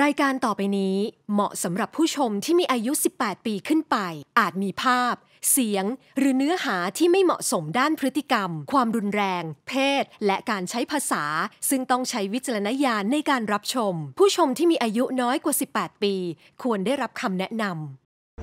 รายการต่อไปนี้เหมาะสำหรับผู้ชมที่มีอายุ 18 ปีขึ้นไป อาจมีภาพ เสียง หรือเนื้อหาที่ไม่เหมาะสมด้านพฤติกรรม ความรุนแรง เพศ และการใช้ภาษา ซึ่งต้องใช้วิจารณญาณในการรับชม ผู้ชมที่มีอายุน้อยกว่า 18 ปี ควรได้รับคำแนะน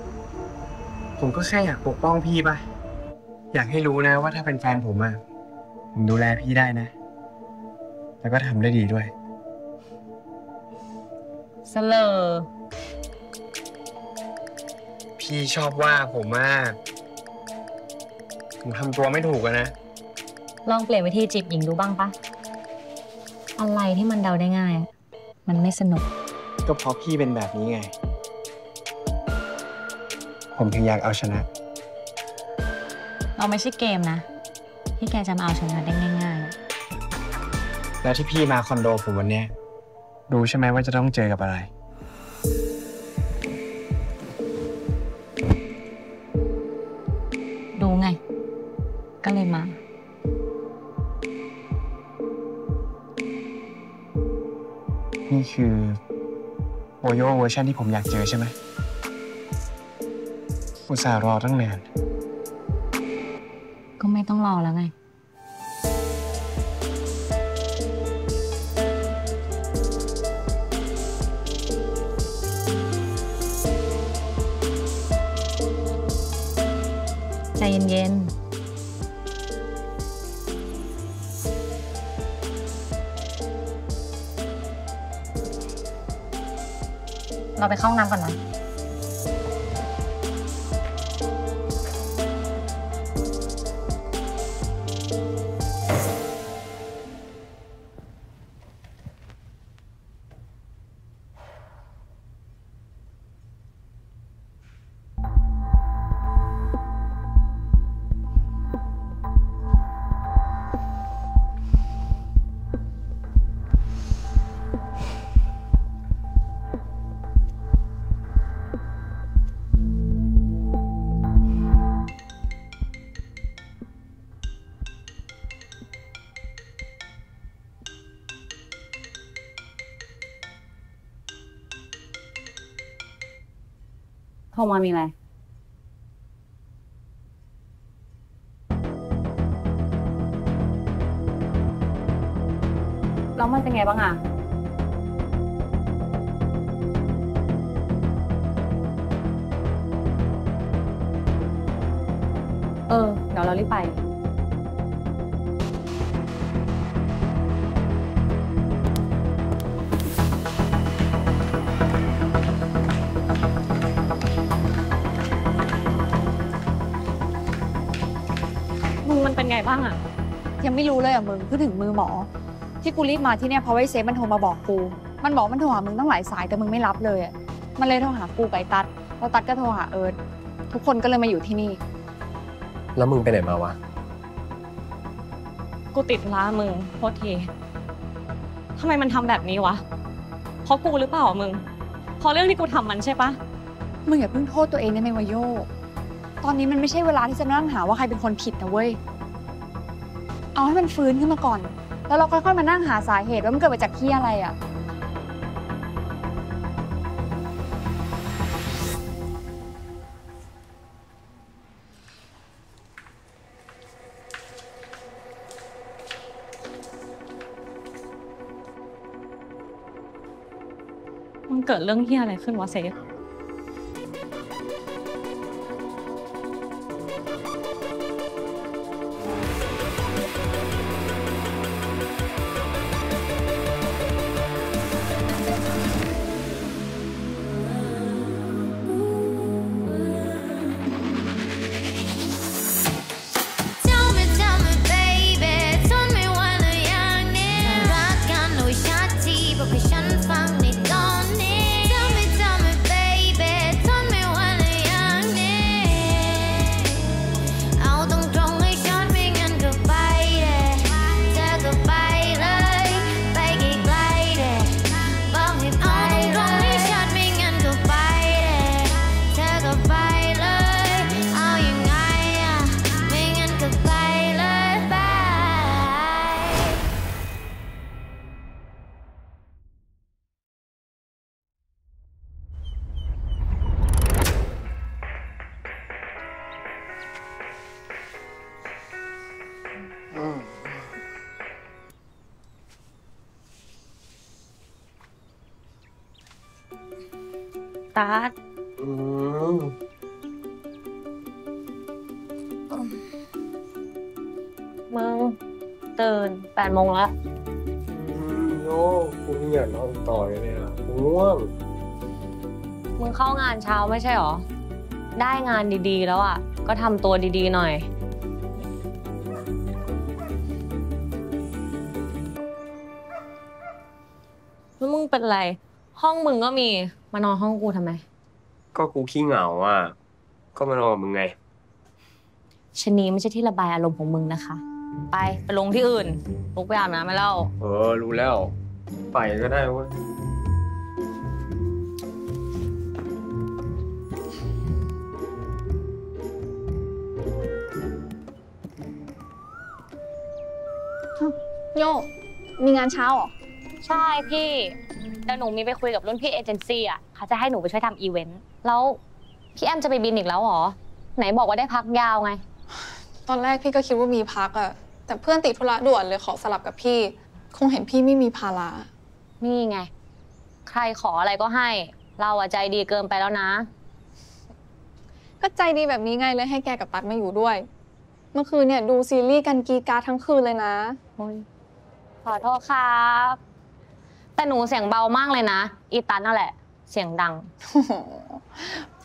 ำ ผมก็แค่อยากปกป้องพี่ปะอยากให้รู้นะว่าถ้าเป็นแฟนผมอะผมดูแลพี่ได้นะ แล้วก็ทำได้ดีด้วย เสลอพี่ชอบว่าผมมาก ผมทำตัวไม่ถูกอะนะ ลองเปลี่ยนวิธีจีบหญิงดูบ้างปะ อะไรที่มันเดาได้ง่าย มันไม่สนุก ก็เพราะพี่เป็นแบบนี้ไง ผมถึงอยากเอาชนะ เราไม่ใช่เกมนะ ที่แกจะมาเอาชนะได้ง่ายๆอะแล้วที่พี่มาคอนโดผมวันเนี้ย รู้ใช่ไหมว่าจะต้องเจอกับอะไร ดูไง ก็เลยมา นี่คือโอโยเวอร์ชันที่ผมอยากเจอใช่ไหมอุตส่าห์รอตั้งนาน ก็ไม่ต้องรอแล้วไง ใจเย็นๆเราไปเข้าน้ำก่อนนะ ข้ามามีอะไร แล้วมันเป็นไงบ้างอะเออ เดี๋ยวเรารีบไป งมันเป็นไงบ้างอะยังไม่รู้เลยอะมึงเพิ่งถึงมือหมอ ที่กูรีบมาที่เนี่ยเพราะว่าไอ้เซฟมันโทรมาบอกกู มันบอกมันโทรหามึงตั้งหลายสายแต่มึงไม่รับเลยอะมันเลยโทรหากูกับไอ้ตัดแล้วตัดก็โทรหาเอิร์ธทุกคนก็เลยมาอยู่ที่นี่ แล้วมึงไปไหนมาวะ กูติดล้ามึงโทษทีทำไมมันทำแบบนี้วะ เพราะกูหรือเปล่ามึงเพราะเรื่องที่กูทำมันใช่ปะมึงอย่าเพิ่งโทษตัวเองได้ไหมวะโย ตอนนี้มันไม่ใช่เวลาที่จะมานั่งหาว่าใครเป็นคนผิดนะเว้ย เอาให้มันฟื้นขึ้นมาก่อน แล้วเราค่อยๆมานั่งหาสาเหตุว่ามันเกิดมาจากที่อะไรอะ มันเกิดเรื่องที่อะไรขึ้นวะเซฟ ตาร์ทอืมมึงตื่นแปดโมงแล้วโย่กูไม่อยากนอนต่อเลยอะกูง่วงมึงเข้างานเช้าไม่ใช่หรอ ได้งานดีๆแล้วอะ ก็ทำตัวดีๆหน่อย แล้วมึงเป็นไร ห้องมึงก็มี มานอนห้องกูทำไม ก็กูขี้เหงาอะ ก็มานอนกับมึงไง ชะนีไม่ใช่ที่ระบายอารมณ์ของมึงนะคะ ไปไปลงที่อื่น ลุกไปอาบน้ำมาแล้วเออ รู้แล้ว ไปก็ได้เว้ยโยมีงานเช้าเหรอ ใช่พี่เดี๋ยวหนูมีไปคุยกับรุ่นพี่เอเจนซี่อะเขาจะให้หนูไปช่วยทำอีเวนต์แล้วพี่แอมจะไปบินอีกแล้วเหรอ ไหนบอกว่าได้พักยาวไง ตอนแรกพี่ก็คิดว่ามีพักอะแต่เพื่อนติดธุระด่วนเลยขอสลับกับพี่ คงเห็นพี่ไม่มีภาระนี่ไง ใครขออะไรก็ให้ เราอะใจดีเกินไปแล้วนะ ก็ใจดีแบบนี้ไงเลยให้แกกับตัดมาอยู่ด้วย เมื่อคืนเนี่ยดูซีรีส์กันกรีดกราร์ดทั้งคืนเลยนะขอโทษครับ แต่หนูเสียงเบามากเลยนะ อีตันนั่นแหละ เสียงดัง โอ้โห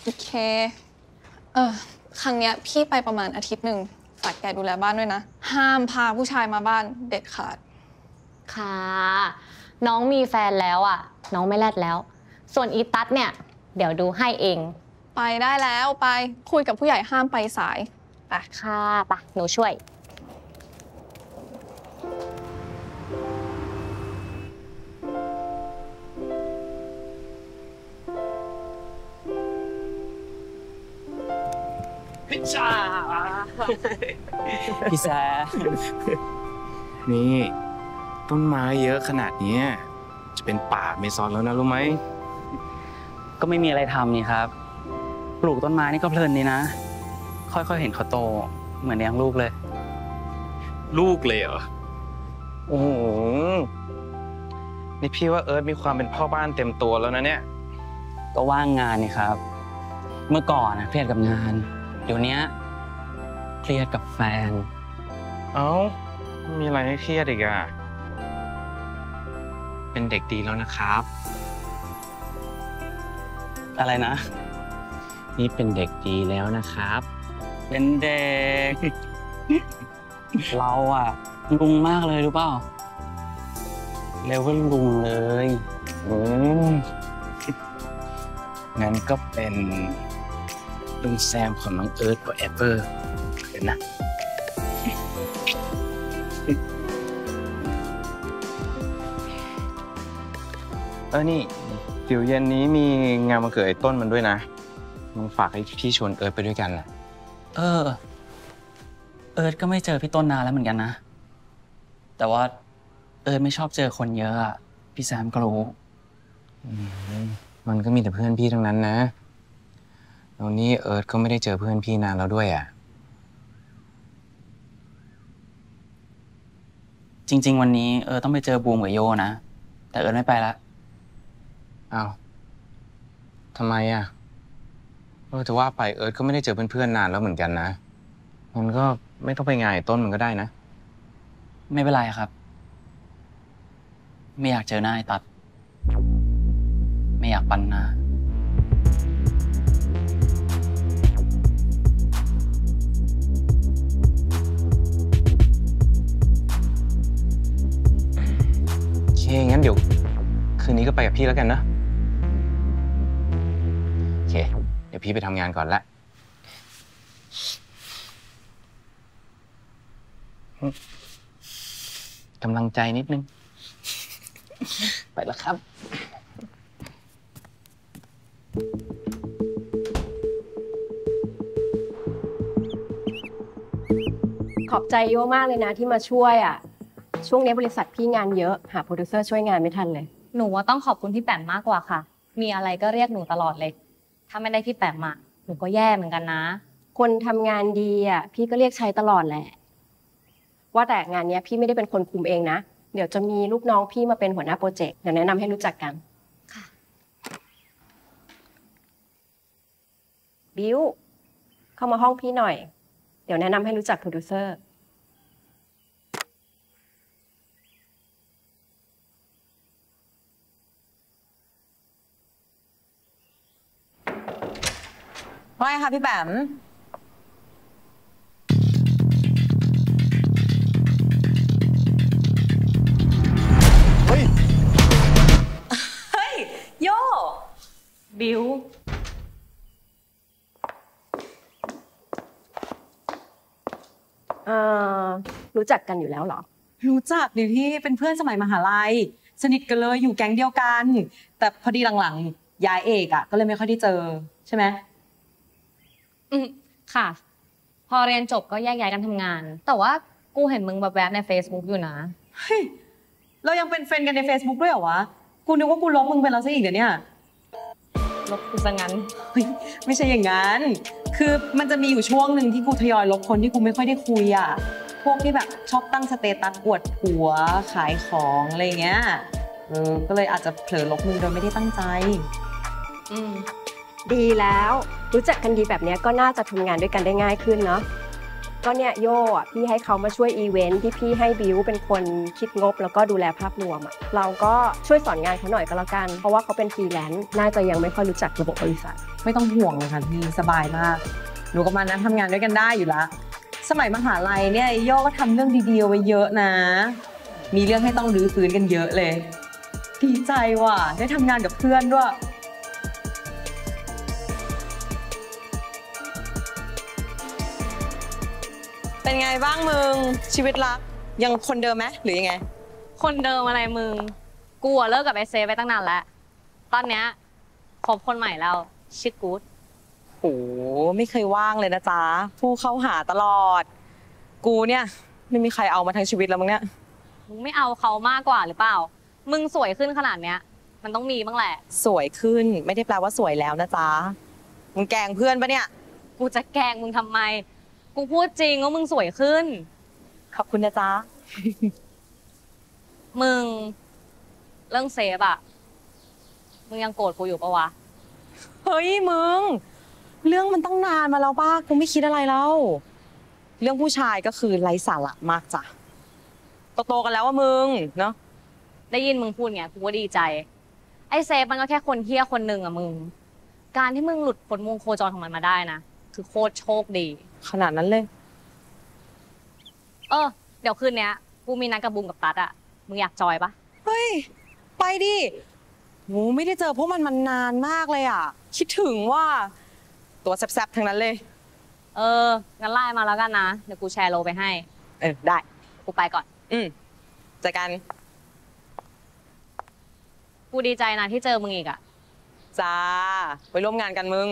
โอเค เออ ครั้งเนี้ยพี่ไปประมาณอาทิตย์หนึ่งฝากแกดูแลบ้านด้วยนะ ห้ามพาผู้ชายมาบ้านเด็ดขาด ค่ะ น้องมีแฟนแล้วอะ น้องไม่แลดแล้ว ส่วนอีตัสเนี่ย เดี๋ยวดูให้เอง ไปได้แล้วไปคุยกับผู้ใหญ่ห้ามไปสาย ค่ะปะหนูช่วย พี่แซนี่ ต้นไม้เยอะขนาดเนี้ยจะเป็นป่าเมซอนแล้วนะรู้ไหม ก็ไม่มีอะไรทำนี่ครับ ปลูกต้นไม้นี่ก็เพลินดีนะ ค่อยๆเห็นเขาโต เหมือนเลี้ยงลูกเลย ลูกเลยเหรอโอ้โหนี่พี่ว่าเอิร์ธมีความเป็นพ่อบ้านเต็มตัวแล้วนะเนี่ย ก็ว่างงานนี่ครับ เมื่อก่อนนะเครียดกับงาน เดี๋ยวเนี้ยเครียดกับแฟน เอ้า มีอะไรให้เครียดอีกอะเป็นเด็กดีแล้วนะครับ อะไรนะ นี่เป็นเด็กดีแล้วนะครับ เป็นเด็ก เราอะลุงมากเลยรู้เปล่าเร็วก็ลุงเลยอืมงั้นก็เป็น ลุงแซมของน้องเอิร์ธ forever เดี๋ยวนะเออนี่เดี๋ยวเย็นนี้มีงานมาเกิดไอ้ต้นมันด้วยนะมึงฝากให้พี่ชวนเอิร์ธไปด้วยกันแหละเออ เอิร์ธก็ไม่เจอพี่ต้นนานแล้วเหมือนกันนะ แต่ว่า เอิร์ธไม่ชอบเจอคนเยอะอะพี่แซมก็รู้อืมมันก็มีแต่เพื่อนพี่ทั้งนั้นนะ แล้วนี่เอิร์ธก็ไม่ได้เจอเพื่อนพี่นานแล้วด้วยอะ จริง ๆ วันนี้เออต้องไปเจอบูมกับโยนะ แต่เอิร์ธไม่ไปละอ้าวทำไมอะเออจะว่าไปเอิร์ธก็ไม่ได้เจอเพื่อนๆนานแล้วเหมือนกันนะมันก็ไม่ต้องไปงานไอ้ต้นมันก็ได้นะ ไม่เป็นไรครับ ไม่อยากเจอหน้าไอ้ตัด ไม่อยากปันหน้า พี่แล้วกันนะโอเค เดี๋ยวพี่ไปทำงานก่อนละกำลังใจนิดนึง ไปแล้วครับขอบใจโยมากเลยนะที่มาช่วยอะ ช่วงนี้บริษัทพี่งานเยอะ หาโปรดิวเซอร์ช่วยงานไม่ทันเลย หนูว่าต้องขอบคุณพี่แปมมากกว่าค่ะ มีอะไรก็เรียกหนูตลอดเลย ถ้าไม่ได้พี่แปมอะหนูก็แย่เหมือนกันนะ คนทำงานดีอะพี่ก็เรียกใช้ตลอดแหละ ว่าแต่งานเนี้ยพี่ไม่ได้เป็นคนคุมเองนะ เดี๋ยวจะมีลูกน้องพี่มาเป็นหัวหน้าโปรเจกต์เดี๋ยวแนะนำให้รู้จักกันบิวเข้ามาห้องพี่หน่อย เดี๋ยวแนะนำให้รู้จักโปรดิวเซอร์ ว่าไงคะพี่แบมเฮ้ย เฮ้ย โย บิว เอ่อ รู้จักกันอยู่แล้วเหรอ รู้จักดิพี่เป็นเพื่อนสมัยมหาลัย สนิทกันเลยอยู่แก๊งเดียวกัน แต่พอดีหลังๆย้ายเอกอะก็เลยไม่ค่อยได้เจอใช่ไหมอืม ค่ะ พอเรียนจบก็แยกย้ายกันทำงาน แต่ว่ากูเห็นมึงแบบแวบๆใน Facebook อยู่นะ เฮ้ย เรายังเป็น friend กันใน Facebook ด้วยเหรอวะ กูนึกว่ากูลบมึงไปแล้วซะอีกเดี๋ยวเนี่ย ลบกูซะงั้น เฮ้ยไม่ใช่อย่างนั้น คือมันจะมีอยู่ช่วงหนึ่งที่กูทยอยลบคนที่กูไม่ค่อยได้คุยอะ พวกที่แบบชอบตั้งสเตตัสอวดผัวขายของอะไรเงี้ย เออ ก็เลยอาจจะเผลอลบมึงโดยไม่ได้ตั้งใจ อืม ดีแล้ว รู้จักกันดีแบบนี้ก็น่าจะทำงานด้วยกันได้ง่ายขึ้นเนาะก็เนี่ยโย่อะพี่ให้เขามาช่วยอีเวนท์ที่พี่ให้บิวเป็นคนคิดงบ แล้วก็ดูแลภาพรวมอะเราก็ช่วยสอนงานเขาหน่อยก็แล้วกัน เพราะว่าเขาเป็นฟรีแลนซ์น่าจะยังไม่ค่อยรู้จักระบบบริษัท ไม่ต้องห่วงเลยค่ะพี่สบายมากหนูกับมันนะทำงานด้วยกันได้อยู่ละสมัยมหาลัยเนี่ยโย่ก็ทำเรื่องดีๆไว้เยอะนะ มีเรื่องให้ต้องรื้อฟื้นกันเยอะเลย ดีใจว่ะได้ทำงานกับเพื่อนด้วย เป็นไงบ้างมึง ชีวิตรัก ยังคนเดิมไหมหรือยังไง คนเดิมอะไรมึงกูอะเลิกกับไอเซฟไปตั้งนานแล้ว ตอนเนี้ยคบคนใหม่แล้วชื่อกู๊ดโอ้ไม่เคยว่างเลยนะจ๊ะ ผู้เข้าหาตลอด กูเนี่ยไม่มีใครเอามาทั้งชีวิตแล้วมั้งเนี่ย มึงไม่เอาเขามากกว่าหรือเปล่า มึงสวยขึ้นขนาดเนี้ย มันต้องมีบ้างแหละ สวยขึ้นไม่ได้แปลว่าสวยแล้วนะจ๊ะ มึงแกล้งเพื่อนปะเนี่ย กูจะแกล้งมึงทำไม กูพูดจริงว่ามึงสวยขึ้น ขอบคุณนะจ๊ะ มึง เรื่องเซฟอะมึงยังโกรธกูอยู่ปะวะ เฮ้ยมึง เรื่องมันตั้งนานมาแล้วป้ากูไม่คิดอะไรแล้ว เรื่องผู้ชายก็คือไร้สาระมากจ้ะโตๆกันแล้วว่ามึงเนาะได้ยินมึงพูดเงี้ยกูก็ดีใจ ไอ้เซฟมันก็แค่คนเฮี้ยคนหนึ่งอะมึง การที่มึงหลุดพ้นวงโคจรของมันมาได้นะ คือโคตรโชคดี ขนาดนั้นเลย เออ เดี๋ยวคืนเนี้ย กูมีนัดกับบูมกับตัดอะมึงอยากจอยปะเฮ้ย ไปดิโหไม่ได้เจอพวกมันมานานมากเลยอะ คิดถึงว่า ตัวแซบๆทั้งนั้นเลย เออ งั้นไล่มาแล้วกันนะ เดี๋ยวกูแชร์โลไปให้ เออ ได้ กูไปก่อน อืมเจอกัน กูดีใจนะที่เจอมึงอีกอะจ้า ไปร่วมงานกันมึง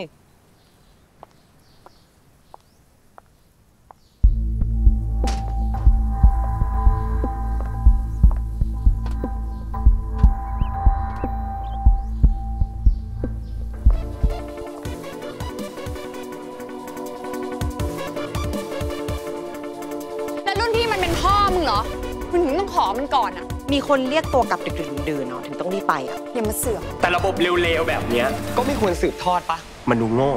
มันก่อนอะมีคนเรียกตัวกลับดึกๆดื่นๆเนาะถึงต้องรีบไปอะอย่ามาเสือกแต่ระบบเร็วๆแบบเนี้ยก็ไม่ควรสืบทอดปะมันดูโง่